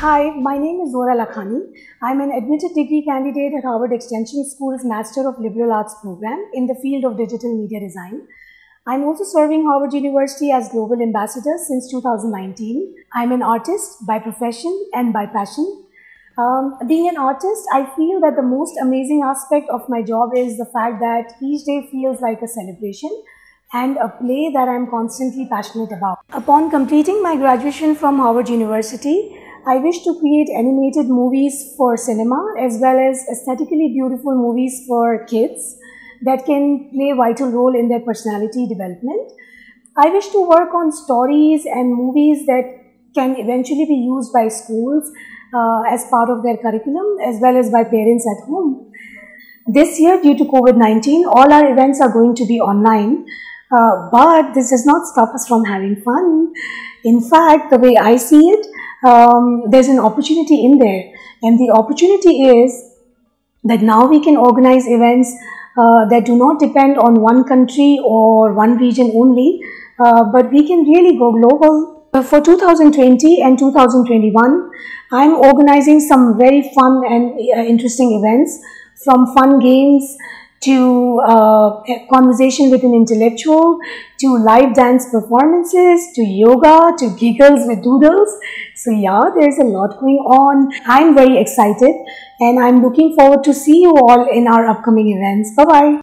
Hi, my name is Zohra Lakhani. I'm an admitted degree candidate at Harvard Extension School's Master of Liberal Arts program in the field of digital media design. I'm also serving Harvard University as Global Ambassador since 2019. I'm an artist by profession and by passion. Um, being an artist, I feel that the most amazing aspect of my job is the fact that each day feels like a celebration and a play that I'm constantly passionate about. Upon completing my graduation from Harvard University, I wish to create animated movies for cinema as well as aesthetically beautiful movies for kids that can play a vital role in their personality development. I wish to work on stories and movies that can eventually be used by schools uh, as part of their curriculum as well as by parents at home. This year, due to COVID-19, all our events are going to be online, uh, but this does not stop us from having fun. In fact, the way I see it, um, there's an opportunity in there. And the opportunity is that now we can organize events uh, that do not depend on one country or one region only, uh, but we can really go global. Uh, For 2020 and 2021, I'm organizing some very fun and uh, interesting events from fun games to uh, conversation with an intellectual, to live dance performances, to yoga, to giggles with doodles. So yeah, there's a lot going on. I'm very excited and I'm looking forward to see you all in our upcoming events. Bye-bye.